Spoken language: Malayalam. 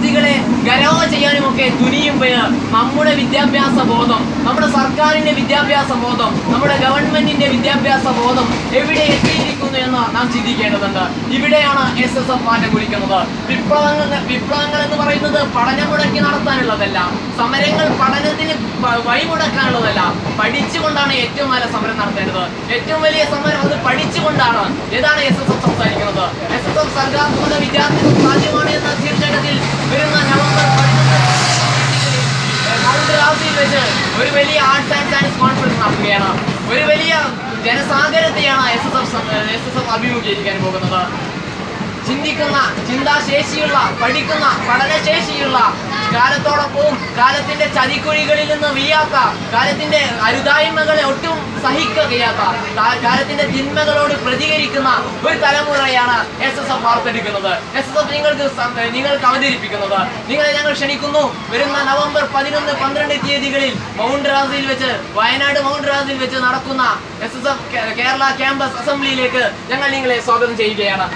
വിദ്യാർത്ഥികളെ ഗരവ ചെയ്യാനുമൊക്കെ ഒക്കെ തുനിയുമ്പോഴ് നമ്മുടെ വിദ്യാഭ്യാസ ബോധം നമ്മുടെ സർക്കാരിന്റെ വിദ്യാഭ്യാസ ബോധം നമ്മുടെ ഗവൺമെന്റിന്റെ വിദ്യാഭ്യാസ ബോധം എവിടെ എത്തിയിരിക്കുന്നു എന്ന് നാം ചിന്തിക്കേണ്ടതുണ്ട്. ഇവിടെയാണ് എസ് എസ് എഫ് മാറ്റം കുറിക്കുന്നത്. വിപ്ലവങ്ങൾ വിപ്ലവങ്ങൾ എന്ന് പറയുന്നത് പഠനം മുടക്കി നടത്താനുള്ളതല്ല. സമരങ്ങൾ പഠനത്തിന് വഴിമുടക്കാനുള്ളതല്ല. പഠിച്ചുകൊണ്ടാണ് ഏറ്റവും നല്ല സമരം നടത്തേണ്ടത്. ഏറ്റവും വലിയ സമരം അത് പഠിച്ചുകൊണ്ടാണ്. ഏതാണ് എസ് എസ് എഫ് സംസാരിക്കുന്നത്. എസ് എസ് എഫ് സർഗാത്മക വിദ്യാർത്ഥികൾ സാധ്യമാണ് എന്ന ശീർഷകത്തിൽ വരുന്ന നവംബർ പതിനൊന്ന് മൗണ്ട് ഒരു വലിയ ആർട്സ് ആൻഡ് സയൻസ് കോൺഫറൻസ് നടത്തുകയാണ് ഒരു വലിയ ജനസാഗരത്തെയാണ് S S F S S F അഭിമുഖീകരിക്കാൻ പോകുന്നത്. ചിന്തിക്കുന്ന ചിന്താശേഷിയുള്ള പഠിക്കുന്ന പഠനശേഷിയുള്ള കാലത്തോടൊപ്പവും കാലത്തിന്റെ ചതിക്കുഴികളിൽ നിന്ന് വീയാത്ത കാലത്തിന്റെ അരുതായ്മകളെ ഒട്ടും സഹിക്കുകയാത്ത കാ- കാലത്തിന്റെ തിന്മകളോട് പ്രതികരിക്കുന്ന ഒരു തലമുറയാണ് എസ് എസ് എഫ് വാർത്തെടുക്കുന്നത്. എസ് എസ് എഫ് നിങ്ങൾക്ക് നിങ്ങൾക്ക് അവതരിപ്പിക്കുന്നത്. നിങ്ങളെ ഞങ്ങൾ ക്ഷണിക്കുന്നു. വരുന്ന നവംബർ പതിനൊന്ന് പന്ത്രണ്ട് തീയതികളിൽ മൗണ്ട് റാസിയിൽ വെച്ച് വയനാട് മൗണ്ട് റാസിൽ വെച്ച് നടക്കുന്ന S S F Kerala campus അസംബ്ലിയിലേക്ക് ഞങ്ങൾ നിങ്ങളെ സ്വാഗതം ചെയ്യുകയാണ്.